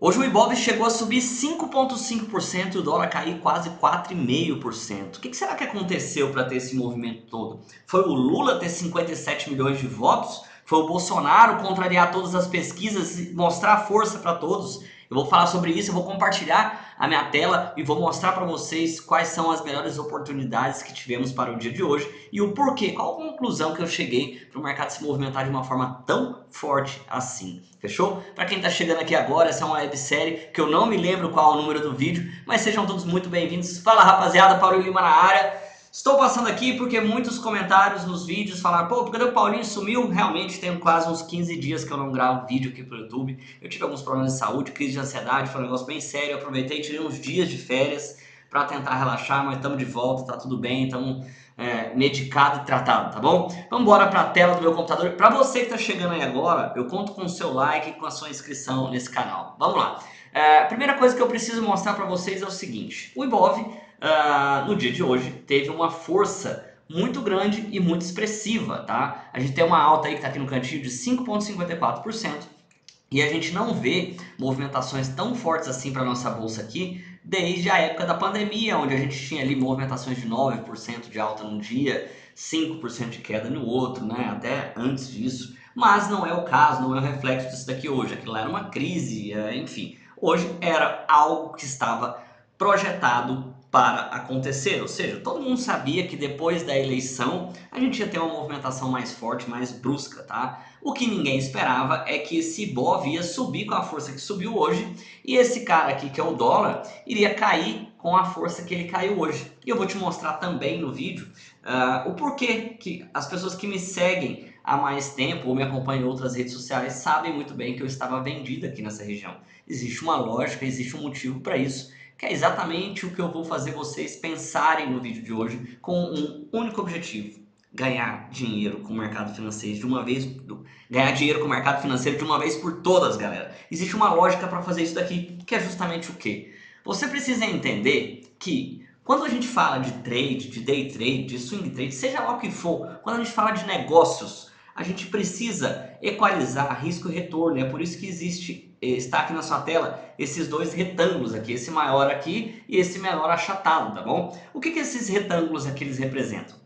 Hoje o Ibov chegou a subir 5,5% e o dólar cair quase 4,5%. O que será que aconteceu para ter esse movimento todo? Foi o Lula ter 57 milhões de votos? Foi o Bolsonaro contrariar todas as pesquisas e mostrar força para todos? Eu vou falar sobre isso, eu vou compartilhar a minha tela e vou mostrar para vocês quais são as melhores oportunidades que tivemos para o dia de hoje e o porquê, qual a conclusão que eu cheguei para o mercado se movimentar de uma forma tão forte assim. Fechou? Para quem está chegando aqui agora, essa é uma websérie que eu não me lembro qual é o número do vídeo, mas sejam todos muito bem-vindos. Fala rapaziada, Paulo Lima na área. Estou passando aqui porque muitos comentários nos vídeos falaram, pô, cadê o Paulinho sumiu? Realmente tem quase uns 15 dias que eu não gravo vídeo aqui pro YouTube. Eu tive alguns problemas de saúde, crise de ansiedade, foi um negócio bem sério. Eu aproveitei, tirei uns dias de férias para tentar relaxar, mas estamos de volta, tá tudo bem, estamos é, medicado e tratado, tá bom? Vamos embora para a tela do meu computador. Para você que está chegando aí agora, eu conto com o seu like e com a sua inscrição nesse canal. Vamos lá. É, a primeira coisa que eu preciso mostrar para vocês é o seguinte: o Ibov uh, no dia de hoje teve uma força muito grande e muito expressiva, tá? A gente tem uma alta aí que está aqui no cantinho de 5,54% e a gente não vê movimentações tão fortes assim para nossa bolsa aqui desde a época da pandemia, onde a gente tinha ali movimentações de 9% de alta num dia, 5% de queda no outro, né? Até antes disso. Mas não é o caso, não é o reflexo disso daqui hoje. Aquilo lá era uma crise, é, enfim. Hoje era algo que estava projetado para acontecer. Ou seja, todo mundo sabia que depois da eleição a gente ia ter uma movimentação mais forte, mais brusca, tá? O que ninguém esperava é que esse BOV ia subir com a força que subiu hoje e esse cara aqui, que é o dólar, iria cair com a força que ele caiu hoje. E eu vou te mostrar também no vídeo uh, o porquê que as pessoas que me seguem há mais tempo ou me acompanham em outras redes sociais sabem muito bem que eu estava vendida aqui nessa região. Existe uma lógica, existe um motivo para isso que é exatamente o que eu vou fazer vocês pensarem no vídeo de hoje com um único objetivo: ganhar dinheiro com o mercado financeiro de uma vez, ganhar dinheiro com o mercado financeiro de uma vez por todas, galera. Existe uma lógica para fazer isso daqui, que é justamente o que? Você precisa entender que quando a gente fala de trade, de day trade, de swing trade, seja lá o que for, quando a gente fala de negócios, a gente precisa equalizar risco e retorno. É por isso que existe está aqui na sua tela esses dois retângulos aqui, esse maior aqui e esse menor achatado, tá bom? O que, que esses retângulos aqui eles representam?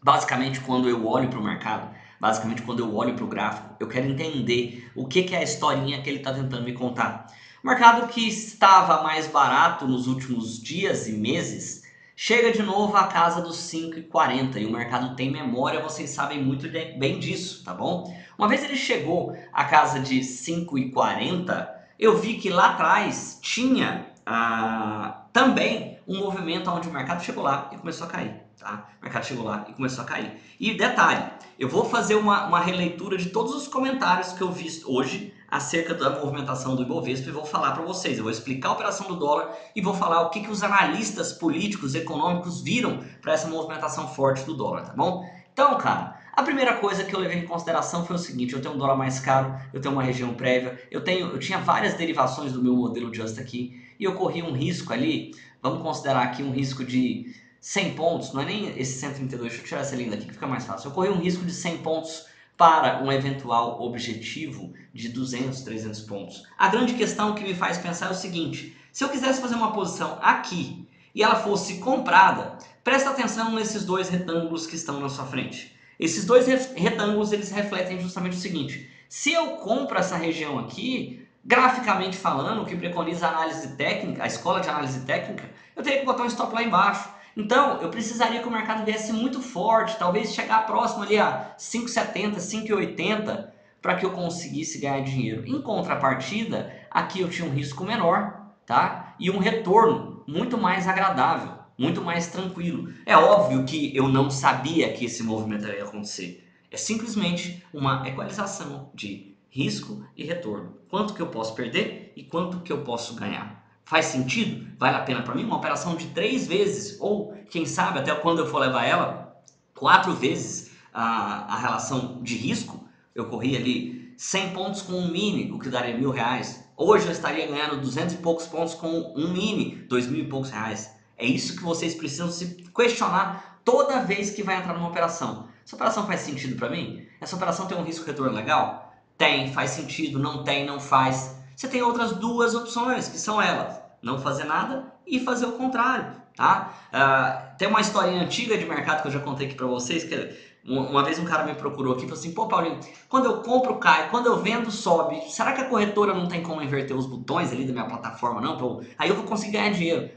Basicamente, quando eu olho para o mercado, basicamente quando eu olho para o gráfico, eu quero entender o que, que é a historinha que ele está tentando me contar. O mercado que estava mais barato nos últimos dias e meses, chega de novo à casa dos 5,40 e o mercado tem memória, vocês sabem muito bem disso, tá bom? Uma vez ele chegou à casa de 5,40, eu vi que lá atrás tinha ah, também um movimento onde o mercado chegou lá e começou a cair. Tá? O mercado chegou lá e começou a cair. E detalhe, eu vou fazer uma, uma releitura de todos os comentários que eu vi hoje acerca da movimentação do Ibovespa e vou falar para vocês. Eu vou explicar a operação do dólar e vou falar o que, que os analistas políticos, econômicos viram para essa movimentação forte do dólar, tá bom? Então, cara, a primeira coisa que eu levei em consideração foi o seguinte: eu tenho um dólar mais caro, eu tenho uma região prévia, eu tenho, eu tinha várias derivações do meu modelo Just aqui e eu corri um risco ali. Vamos considerar aqui um risco de 100 pontos, não é nem esse 132, deixa eu tirar essa linha daqui que fica mais fácil. Eu corri um risco de 100 pontos para um eventual objetivo de 200, 300 pontos. A grande questão que me faz pensar é o seguinte: se eu quisesse fazer uma posição aqui e ela fosse comprada, presta atenção nesses dois retângulos que estão na sua frente. Esses dois retângulos eles refletem justamente o seguinte: se eu compro essa região aqui, graficamente falando, o que preconiza a análise técnica, a escola de análise técnica, eu teria que botar um stop lá embaixo. Então, eu precisaria que o mercado viesse muito forte, talvez chegar próximo ali a 5,70, 5,80 para que eu conseguisse ganhar dinheiro. Em contrapartida, aqui eu tinha um risco menor, tá? E um retorno muito mais agradável, muito mais tranquilo. É óbvio que eu não sabia que esse movimento ia acontecer. É simplesmente uma equalização de risco e retorno. Quanto que eu posso perder e quanto que eu posso ganhar. Faz sentido? Vale a pena para mim? Uma operação de três vezes, ou quem sabe até quando eu for levar ela, quatro vezes a, a relação de risco. Eu corri ali 100 pontos com um mini, o que daria mil reais. Hoje eu estaria ganhando 200 e poucos pontos com um mini, dois mil e poucos reais. É isso que vocês precisam se questionar toda vez que vai entrar numa operação. Essa operação faz sentido para mim? Essa operação tem um risco retorno legal? Tem, faz sentido, não tem, não faz. Você tem outras duas opções, que são elas, não fazer nada e fazer o contrário, tá? Uh, tem uma historinha antiga de mercado que eu já contei aqui para vocês, que uma vez um cara me procurou aqui e falou assim, pô Paulinho, quando eu compro cai, quando eu vendo sobe, será que a corretora não tem como inverter os botões ali da minha plataforma não? Aí eu vou conseguir ganhar dinheiro.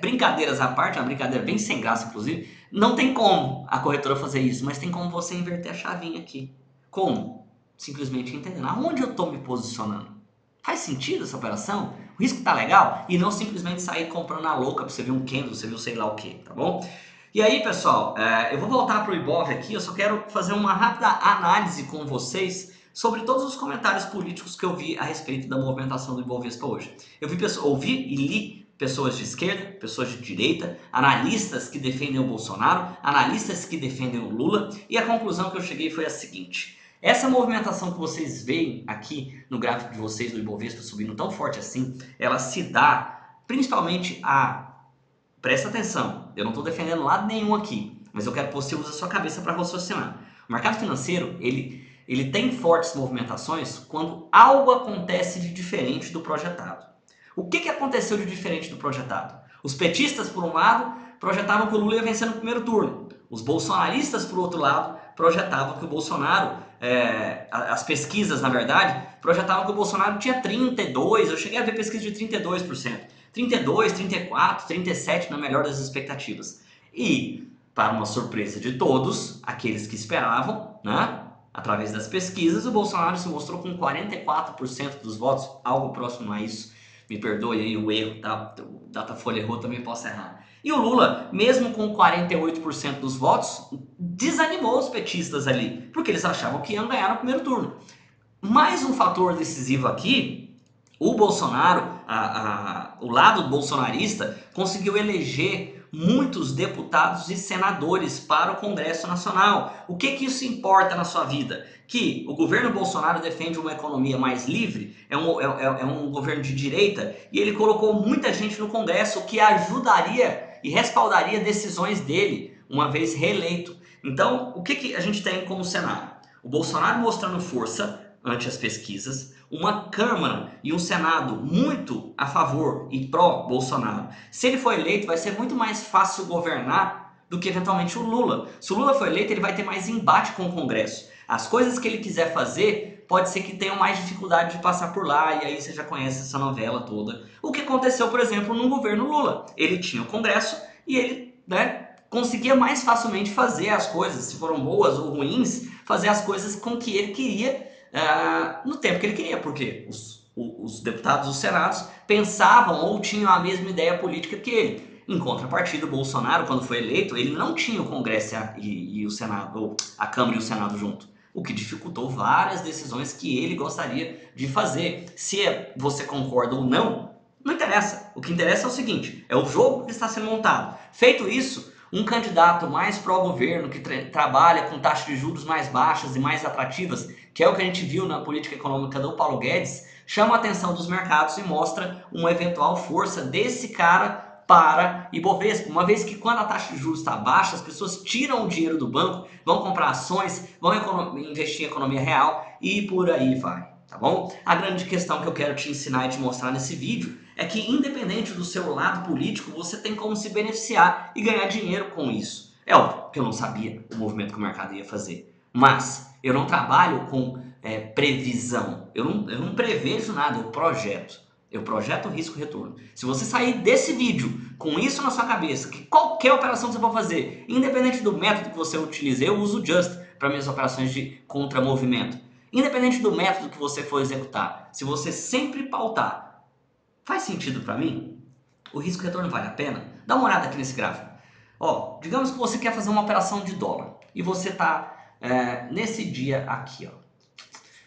Brincadeiras à parte, uma brincadeira bem sem graça inclusive, não tem como a corretora fazer isso, mas tem como você inverter a chavinha aqui. Como? Simplesmente entendendo aonde eu estou me posicionando. Faz sentido essa operação? O risco tá legal? E não simplesmente sair comprando a louca para você ver um candle, você viu sei lá o que, tá bom? E aí, pessoal, é, eu vou voltar para o Ibov aqui, eu só quero fazer uma rápida análise com vocês sobre todos os comentários políticos que eu vi a respeito da movimentação do Ibovespa hoje. Eu vi, ouvi e li pessoas de esquerda, pessoas de direita, analistas que defendem o Bolsonaro, analistas que defendem o Lula, e a conclusão que eu cheguei foi a seguinte: essa movimentação que vocês veem aqui no gráfico de vocês do Ibovespa subindo tão forte assim, ela se dá principalmente a Presta atenção, eu não estou defendendo lado nenhum aqui, mas eu quero que você use a sua cabeça para raciocinar. O mercado financeiro, ele, ele tem fortes movimentações quando algo acontece de diferente do projetado. O que, que aconteceu de diferente do projetado? Os petistas, por um lado, projetavam que o Lula ia vencer no primeiro turno. Os bolsonaristas, por outro lado, projetavam que o Bolsonaro, é, as pesquisas, na verdade, projetavam que o Bolsonaro tinha 32%, eu cheguei a ver pesquisa de 32%. 32, 34, 37 na melhor das expectativas. E, para uma surpresa de todos, aqueles que esperavam, né? Através das pesquisas, o Bolsonaro se mostrou com 44% dos votos, algo próximo a isso. Me perdoe aí o erro, tá? O Datafolha errou, também posso errar. E o Lula, mesmo com 48% dos votos, desanimou os petistas ali, porque eles achavam que iam ganhar no primeiro turno. Mais um fator decisivo aqui o Bolsonaro, a, a, o lado bolsonarista, conseguiu eleger muitos deputados e senadores para o Congresso Nacional. O que, que isso importa na sua vida? Que o governo Bolsonaro defende uma economia mais livre, é um, é, é, é um governo de direita, e ele colocou muita gente no Congresso, que ajudaria e respaldaria decisões dele, uma vez reeleito. Então, o que, que a gente tem como cenário? O Bolsonaro mostrando força ante as pesquisas, uma Câmara e um Senado muito a favor e pró-Bolsonaro. Se ele for eleito, vai ser muito mais fácil governar do que eventualmente o Lula. Se o Lula for eleito, ele vai ter mais embate com o Congresso. As coisas que ele quiser fazer, pode ser que tenham mais dificuldade de passar por lá, e aí você já conhece essa novela toda. O que aconteceu, por exemplo, no governo Lula. Ele tinha o Congresso e ele né, conseguia mais facilmente fazer as coisas, se foram boas ou ruins, fazer as coisas com que ele queria uh, no tempo que ele queria, porque os, os deputados dos senados pensavam ou tinham a mesma ideia política que ele. Em contrapartida, o Bolsonaro, quando foi eleito, ele não tinha o Congresso e, e o Senado, ou a Câmara e o Senado junto o que dificultou várias decisões que ele gostaria de fazer. Se você concorda ou não, não interessa. O que interessa é o seguinte: é o jogo que está sendo montado. Feito isso, um candidato mais pró-governo, que tra trabalha com taxas de juros mais baixas e mais atrativas, que é o que a gente viu na política econômica do Paulo Guedes, chama a atenção dos mercados e mostra uma eventual força desse cara para Ibovespa, uma vez que quando a taxa de juros está baixa, as pessoas tiram o dinheiro do banco, vão comprar ações, vão investir em economia real e por aí vai, tá bom? A grande questão que eu quero te ensinar e te mostrar nesse vídeo é que independente do seu lado político, você tem como se beneficiar e ganhar dinheiro com isso. É óbvio que eu não sabia o movimento que o mercado ia fazer, mas eu não trabalho com é, previsão, eu não, eu não prevejo nada, eu projeto. Eu projeto risco retorno. Se você sair desse vídeo com isso na sua cabeça, que qualquer operação que você for fazer, independente do método que você utilize, eu uso o Just para minhas operações de contramovimento. Independente do método que você for executar, se você sempre pautar Faz sentido para mim? O risco retorno vale a pena? Dá uma olhada aqui nesse gráfico. Ó, digamos que você quer fazer uma operação de dólar e você está é, nesse dia aqui, ó.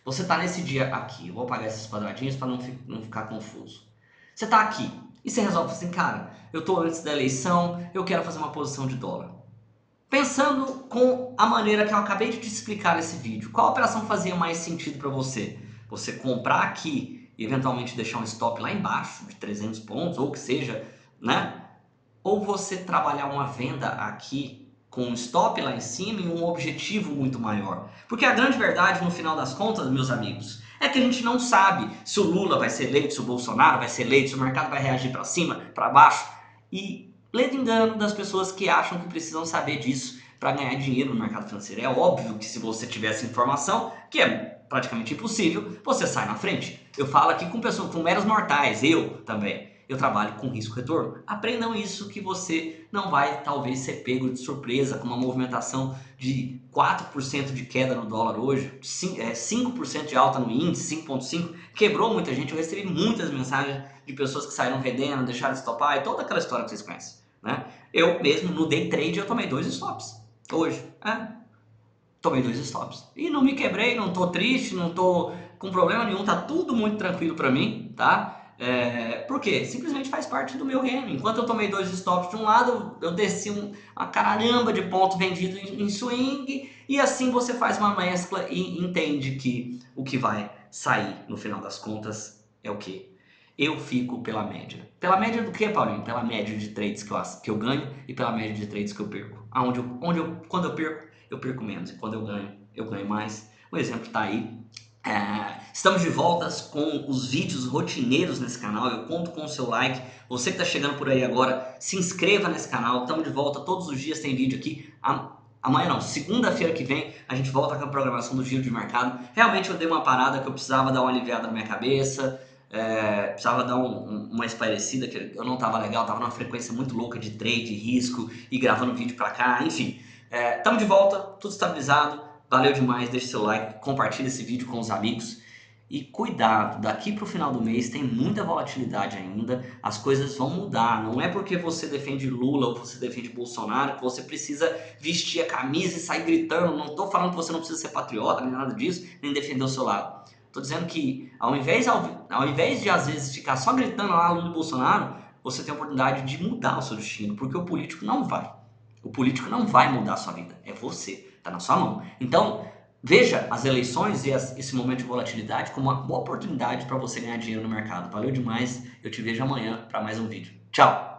Você está nesse dia aqui. Eu vou apagar esses quadradinhos para não, não ficar confuso. Você está aqui e você resolve assim, cara, eu estou antes da eleição, eu quero fazer uma posição de dólar. Pensando com a maneira que eu acabei de te explicar nesse vídeo, qual operação fazia mais sentido para você? Você comprar aqui eventualmente deixar um stop lá embaixo de 300 pontos, ou que seja, né? Ou você trabalhar uma venda aqui com um stop lá em cima e um objetivo muito maior. Porque a grande verdade, no final das contas, meus amigos, É que a gente não sabe se o Lula vai ser eleito, se o Bolsonaro vai ser eleito, se o mercado vai reagir para cima, para baixo. E lendo engano das pessoas que acham que precisam saber disso para ganhar dinheiro no mercado financeiro. É óbvio que se você tivesse informação, que é praticamente impossível, você sai na frente. Eu falo aqui com pessoas, com meros mortais, eu também. Eu trabalho com risco retorno. Aprendam isso que você não vai talvez ser pego de surpresa com uma movimentação de 4% de queda no dólar hoje, 5% é, de alta no índice, 5.5, quebrou muita gente. Eu recebi muitas mensagens de pessoas que saíram vendendo, deixaram de stopar e toda aquela história que vocês conhecem. Né? Eu mesmo no day trade eu tomei dois stops hoje. É, tomei dois stops. E não me quebrei, não tô triste, não tô com problema nenhum, tá tudo muito tranquilo para mim, tá? É, por quê? Simplesmente faz parte do meu game. Enquanto eu tomei dois stops de um lado, eu desci um, uma caramba de ponto vendido em, em swing, e assim você faz uma mescla e entende que o que vai sair no final das contas é o que? Eu fico pela média. Pela média do que, Paulinho? Pela média de trades que eu, que eu ganho e pela média de trades que eu perco. Aonde eu, onde eu, quando eu perco, eu perco menos. E quando eu ganho, eu ganho mais. O exemplo está aí. É, estamos de volta com os vídeos rotineiros nesse canal. Eu conto com o seu like. Você que está chegando por aí agora, se inscreva nesse canal. Estamos de volta todos os dias. Tem vídeo aqui. Amanhã não, segunda-feira que vem a gente volta com a programação do giro de mercado. Realmente eu dei uma parada que eu precisava dar uma aliviada na minha cabeça. É, precisava dar um, um, uma esparecida, que eu não estava legal, estava numa frequência muito louca de trade, risco e gravando vídeo para cá, enfim. Estamos é, de volta, tudo estabilizado. Valeu demais, deixe seu like, compartilhe esse vídeo com os amigos. E cuidado, daqui para o final do mês tem muita volatilidade ainda, as coisas vão mudar. Não é porque você defende Lula ou você defende Bolsonaro que você precisa vestir a camisa e sair gritando. Não estou falando que você não precisa ser patriota, nem nada disso, nem defender o seu lado. Estou dizendo que ao invés, ao, ao invés de às vezes ficar só gritando lá Lula e Bolsonaro, você tem a oportunidade de mudar o seu destino, porque o político não vai. O político não vai mudar a sua vida, é você, está na sua mão. Então, veja as eleições e as, esse momento de volatilidade como uma boa oportunidade para você ganhar dinheiro no mercado. Valeu demais, eu te vejo amanhã para mais um vídeo. Tchau!